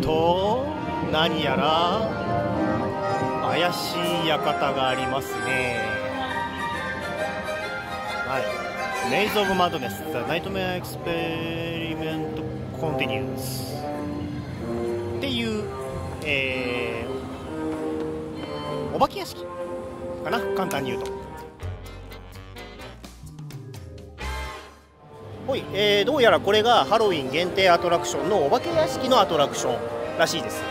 と何やら怪しい館がありますね。はい。メイズ・オブ・マドネス The Nightmare Experiment Continues. っていう、えー、お化け屋敷かな？簡単に言うと。ほい、えー、どうやらこれがハロウィン限定アトラクションのお化け屋敷のアトラクションらしいです、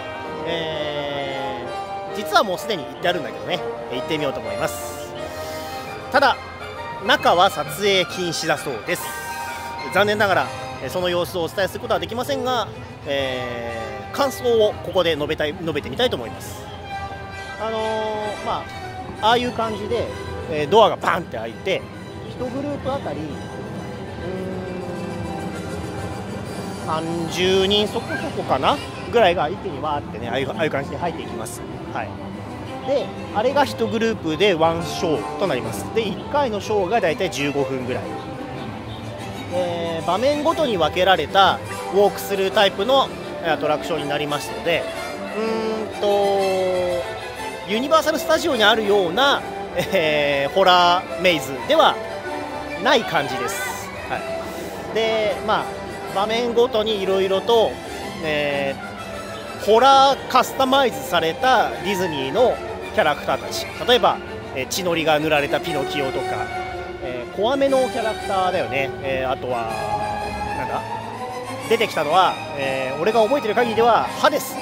えー、実はもうすでに行ってあるんだけどね。行ってみようと思います。ただ中は撮影禁止だそうです。残念ながらその様子をお伝えすることはできませんが、えー、感想をここで述べたい述べてみたいと思います。あのー、まあああいう感じで、え、ドアがパンって開いて1グループあたり30人そこそこかなぐらいが一気にわーってねああいうああいう感じで入っていきます。はい。であれが1グループで1ショーとなります。で1回のショーが大体15分ぐらい。で場面ごとに分けられたウォークスルータイプのアトラクションになりますのでうーんとユニバーサル・スタジオにあるような、えー、ホラーメイズではない感じです、はい、でまあ場面ごとにいろいろと、えー、ホラーカスタマイズされたディズニーのキャラクターたち。例えば、えー、血のりが塗られたピノキオとか、えー、怖めのキャラクターだよね、えー、あとはなんだ？出てきたのは、えー、俺が覚えてる限りではハデス。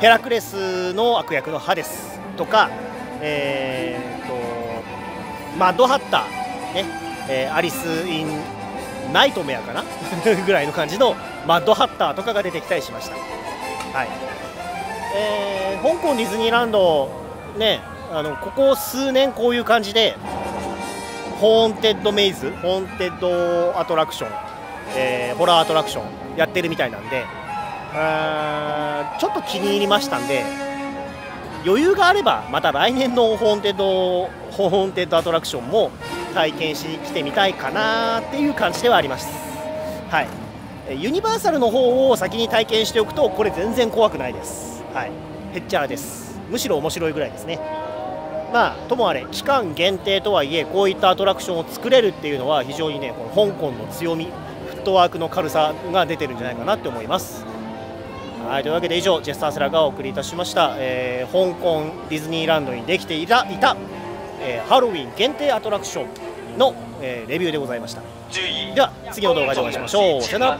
ヘラクレスの悪役のハデスとか、えーと、マッドハッター、ね。えー、アリス・インナイトメアかな？ぐらいの感じのマッドハッターとかが出てきたりしました、はい。えー、香港ディズニーランド、ね、あのここ数年こういう感じでホーンテッドメイズホーンテッドアトラクション、えー、ホラーアトラクションやってるみたいなんでちょっと気に入りましたんで余裕があればまた来年のホーンテッドホーンテッドアトラクションも体験しに来てみたいかなっていう感じではあります。はい、ユニバーサルの方を先に体験しておくとこれ全然怖くないです。はい、へっちゃらです。むしろ面白いぐらいですね。まあ、ともあれ期間限定とはいえこういったアトラクションを作れるっていうのは非常にねこの香港の強みフットワークの軽さが出てるんじゃないかなって思います。はいというわけで以上ジェスターセラがお送りいたしました、えー、香港ディズニーランドにできていたいた、えー、ハロウィン限定アトラクションの、えー、レビューでございました。では次の動画でお会いしましょう。さよなら